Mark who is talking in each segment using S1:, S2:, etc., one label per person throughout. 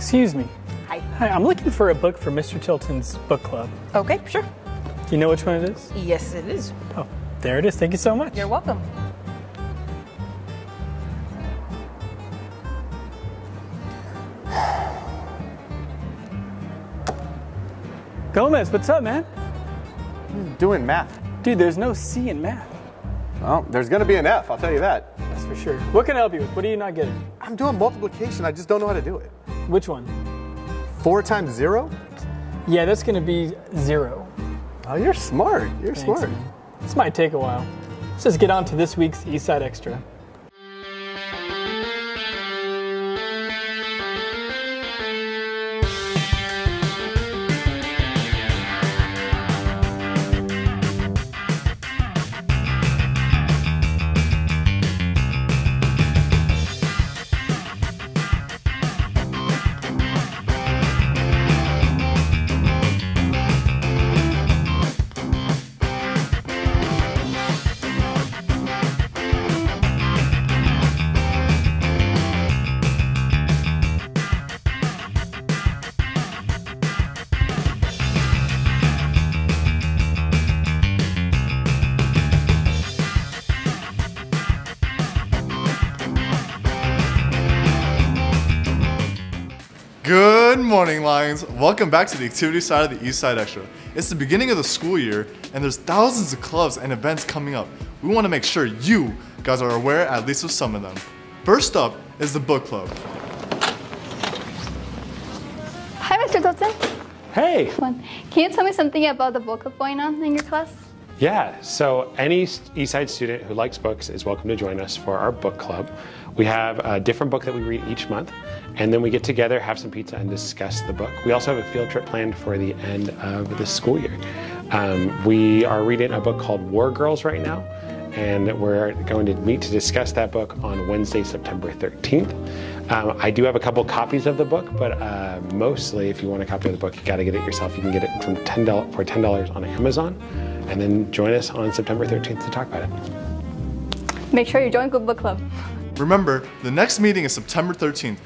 S1: Excuse me.
S2: Hi.
S1: Hi, I'm looking for a book for Mr. Tilton's book club.
S2: Okay, sure.
S1: Do you know which one it is?
S2: Yes, it is.
S1: Oh, there it is. Thank you so much.
S2: You're welcome.
S1: Gomez, what's up, man?
S3: Doing math.
S1: Dude, there's no C in math.
S3: Well, there's gonna be an F, I'll tell you that.
S1: That's for sure. What can I help you with? What are you not getting?
S3: I'm doing multiplication, I just don't know how to do it.
S1: Which one?
S3: Four times zero?
S1: Yeah, that's gonna be zero.
S3: Oh, you're smart. You're
S1: Thanks,
S3: smart.
S1: This might take a while. Let's just get on to this week's Eastside Extra.
S4: Good morning, Lions. Welcome back to the activity side of the East Side Extra. It's the beginning of the school year, and there's thousands of clubs and events coming up. We want to make sure you guys are aware at least of some of them. First up is the book club.
S5: Hi, Mr. Tilton.
S6: Hey,
S5: Can you tell me something about the book club going on in your class?
S6: yeah, so any Eastside student who likes books is welcome to join us for our book club. We have a different book that we read each month, and then we get together, have some pizza, and discuss the book. We also have a field trip planned for the end of the school year. Um, we are reading a book called War Girls right now, and we're going to meet to discuss that book on Wednesday, September 13th. Um, I do have a couple copies of the book, but uh, mostly, if you want a copy of the book, you got to get it yourself. You can get it from ten dollars for ten dollars on Amazon, and then join us on September 13th to talk about it.
S5: Make sure you join Good Book Club.
S4: Remember, the next meeting is September 13th,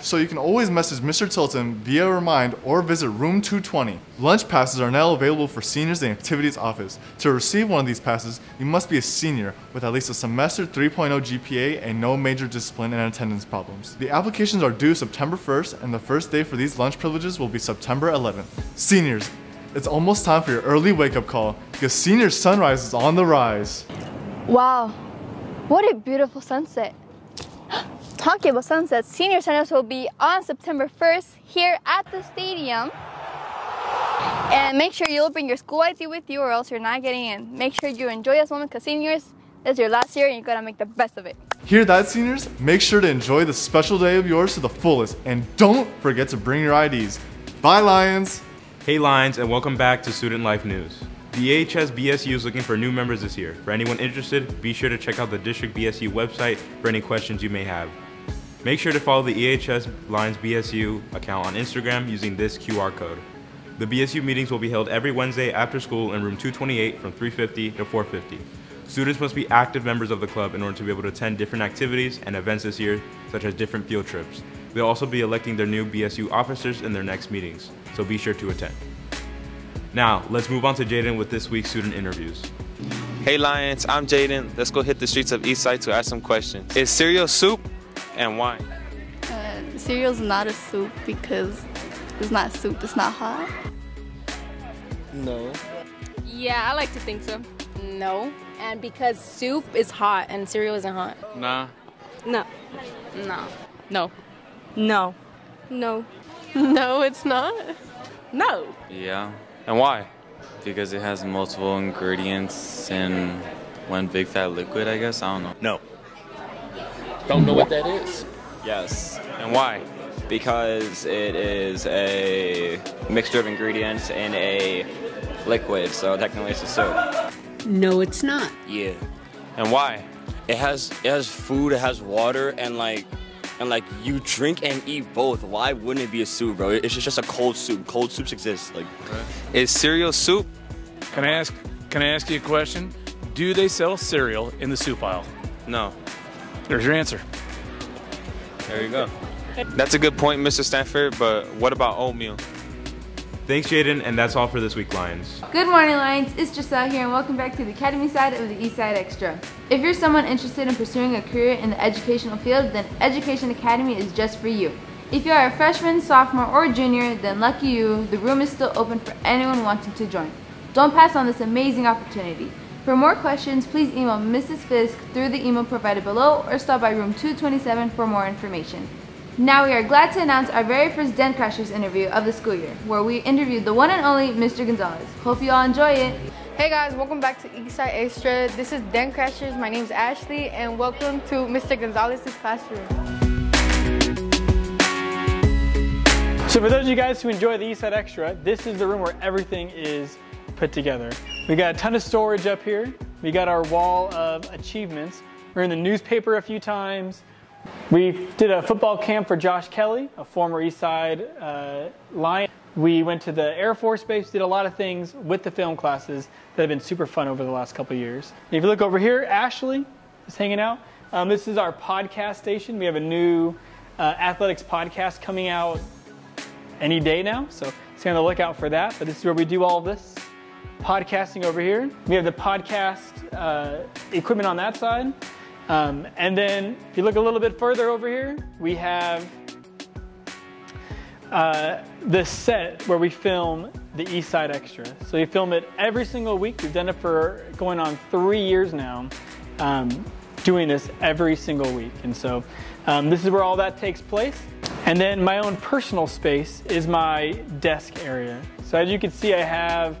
S4: so you can always message Mr. Tilton via Remind or visit room 220. Lunch passes are now available for seniors in the activities office. To receive one of these passes, you must be a senior with at least a semester 3.0 GPA and no major discipline and attendance problems. The applications are due September 1st, and the first day for these lunch privileges will be September 11th. Seniors, it's almost time for your early wake up call because senior sunrise is on the rise.
S5: Wow, what a beautiful sunset. Talking about sunsets, Senior Centers will be on September 1st here at the stadium. And make sure you'll bring your school ID with you or else you're not getting in. Make sure you enjoy this moment because seniors, this is your last year and you gotta make the best of it.
S4: Hear that, seniors? Make sure to enjoy the special day of yours to the fullest, and don't forget to bring your IDs. Bye, Lions!
S7: Hey Lions, and welcome back to Student Life News. The AHS BSU is looking for new members this year. For anyone interested, be sure to check out the District BSU website for any questions you may have. Make sure to follow the EHS Lions BSU account on Instagram using this QR code. The BSU meetings will be held every Wednesday after school in room 228 from 350 to 450. Students must be active members of the club in order to be able to attend different activities and events this year, such as different field trips. They'll also be electing their new BSU officers in their next meetings, so be sure to attend. Now, let's move on to Jaden with this week's student interviews.
S8: Hey Lions, I'm Jaden. Let's go hit the streets of Eastside to ask some questions. Is cereal soup and why?
S9: Uh, cereal's not a soup because it's not soup, it's not hot.
S10: No.
S11: Yeah, I like to think so. No. And because soup is hot and cereal isn't hot.
S8: Nah.
S11: No. No.
S2: No. No.
S11: No. No, it's not.
S2: No.
S8: Yeah. And why? Because it has multiple ingredients in one big fat liquid, I guess. I don't know.
S10: No. Don't know what that is.
S8: Yes. And why?
S12: because it is a mixture of ingredients in a liquid, so technically it's a soup.
S13: No, it's not.
S8: Yeah. And why?
S14: It has it has food, it has water, and like and like you drink and eat both. Why wouldn't it be a soup, bro? It's just, just a cold soup. Cold soups exist. Like,
S8: is cereal soup?
S15: Can I ask? Can I ask you a question? Do they sell cereal in the soup aisle?
S8: No.
S15: There's your answer.
S8: There you go.
S13: That's a good point, Mr. Stanford, but what about oatmeal?
S7: Thanks, Jaden, and that's all for this week, Lions.
S16: Good morning, Lions. It's Giselle here, and welcome back to the Academy side of the Eastside Extra. If you're someone interested in pursuing a career in the educational field, then Education Academy is just for you. If you are a freshman, sophomore, or junior, then lucky you, the room is still open for anyone wanting to join. Don't pass on this amazing opportunity. For more questions, please email Mrs. Fisk through the email provided below or stop by room 227 for more information. Now we are glad to announce our very first Den Crashers interview of the school year, where we interviewed the one and only Mr. Gonzalez. Hope you all enjoy it.
S17: Hey guys, welcome back to Eastside Extra. This is Den Crashers. My name is Ashley, and welcome to Mr. Gonzalez's classroom.
S1: So for those of you guys who enjoy the Eastside Extra, this is the room where everything is put together. We got a ton of storage up here. We got our wall of achievements. We're in the newspaper a few times. We did a football camp for Josh Kelly, a former Eastside uh, Lion. We went to the Air Force Base, did a lot of things with the film classes that have been super fun over the last couple years. If you look over here, Ashley is hanging out. Um, this is our podcast station. We have a new uh, athletics podcast coming out any day now, so stay on the lookout for that. But this is where we do all this podcasting over here. We have the podcast uh, equipment on that side. Um, and then if you look a little bit further over here, we have uh, the set where we film the East Side Extra. So we film it every single week. We've done it for going on three years now, um, doing this every single week. And so um, this is where all that takes place. And then my own personal space is my desk area. So as you can see, I have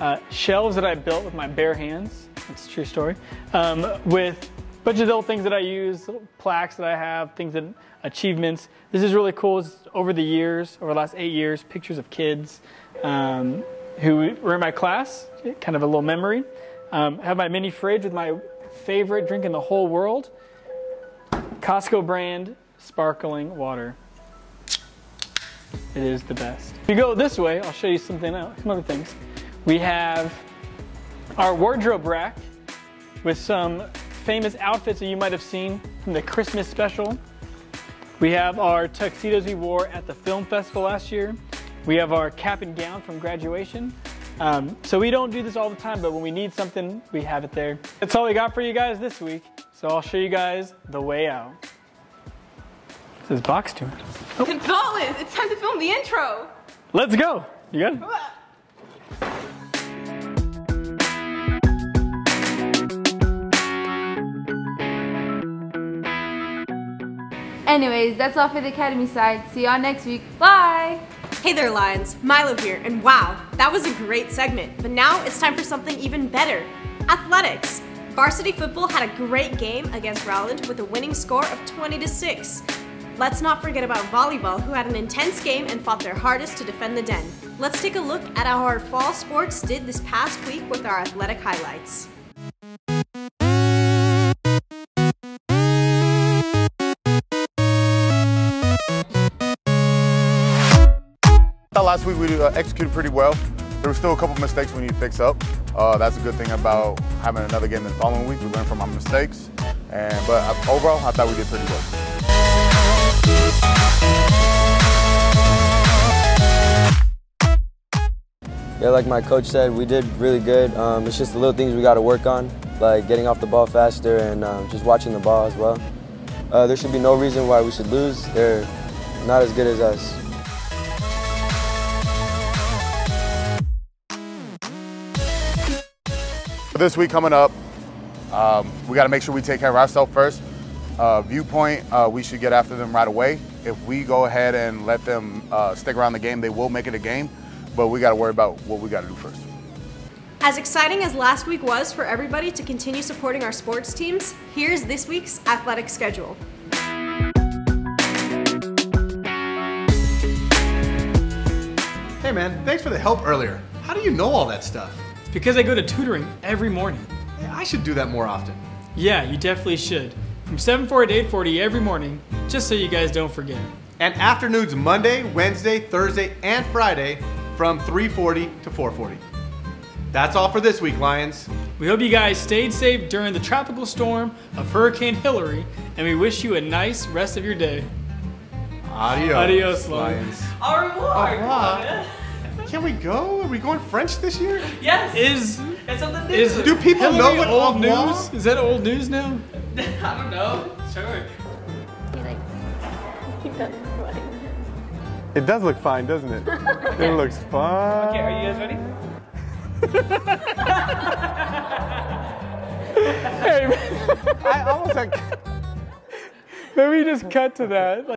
S1: uh, shelves that I built with my bare hands. It's a true story. Um, with a bunch of little things that I use, plaques that I have, things that achievements. This is really cool. It's over the years, over the last eight years, pictures of kids um, who were in my class. Kind of a little memory. Um, have my mini fridge with my favorite drink in the whole world, Costco brand sparkling water. It is the best. If you go this way, I'll show you something else, some other things. We have our wardrobe rack with some famous outfits that you might have seen from the Christmas special. We have our tuxedos we wore at the film festival last year. We have our cap and gown from graduation. Um, so we don't do this all the time, but when we need something, we have it there. That's all we got for you guys this week. So I'll show you guys the way out. This is box tour.
S2: Gonzalez, it's time to film the intro.
S1: Let's go. You got it?
S16: Anyways, that's all for the Academy side. See y'all next week. Bye!
S18: Hey there, Lions. Milo here, and wow, that was a great segment. But now it's time for something even better athletics. Varsity football had a great game against Rowland with a winning score of 20 to 6. Let's not forget about volleyball, who had an intense game and fought their hardest to defend the den. Let's take a look at how our fall sports did this past week with our athletic highlights.
S19: Last week we uh, executed pretty well. There were still a couple mistakes we need to fix up. Uh, that's a good thing about having another game the following week. We learn from our mistakes, and but uh, overall, I thought we did pretty well.
S20: Yeah, like my coach said, we did really good. Um, it's just the little things we got to work on, like getting off the ball faster and um, just watching the ball as well. Uh, there should be no reason why we should lose. They're not as good as us.
S19: For this week coming up, um, we got to make sure we take care of ourselves first. Uh, viewpoint, uh, we should get after them right away. If we go ahead and let them uh, stick around the game, they will make it a game, but we got to worry about what we got to do first.
S18: As exciting as last week was for everybody to continue supporting our sports teams, here's this week's athletic schedule.
S21: Hey man, thanks for the help earlier. How do you know all that stuff?
S1: It's because I go to tutoring every morning.
S21: Yeah, I should do that more often.
S1: Yeah, you definitely should. From 7:40 to 8:40 every morning, just so you guys don't forget.
S21: And afternoons Monday, Wednesday, Thursday, and Friday from 3:40 to 4:40. That's all for this week, Lions.
S1: We hope you guys stayed safe during the tropical storm of Hurricane Hilary, and we wish you a nice rest of your day.
S21: Adios.
S1: Adios,
S21: Lions.
S2: Au revoir.
S21: Au revoir. Can we go? Are we going French this year?
S2: Yes.
S1: Is
S2: it's something new.
S1: is
S21: Do people
S1: Hillary
S21: know what
S1: old
S21: au revoir?
S1: news? Is that old news now?
S2: I don't know. Sure.
S21: It does look fine, doesn't it? it looks fine.
S2: Okay, are you guys ready?
S1: Hey,
S21: I almost like.
S1: maybe just cut to that.